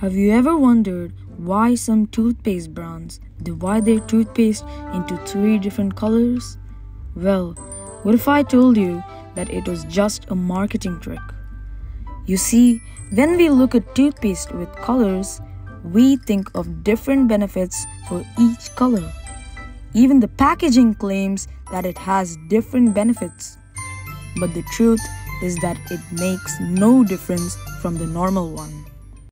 Have you ever wondered why some toothpaste brands divide their toothpaste into three different colors? Well, what if I told you that it was just a marketing trick? You see, when we look at toothpaste with colors, we think of different benefits for each color. Even the packaging claims that it has different benefits. But the truth is that it makes no difference from the normal one.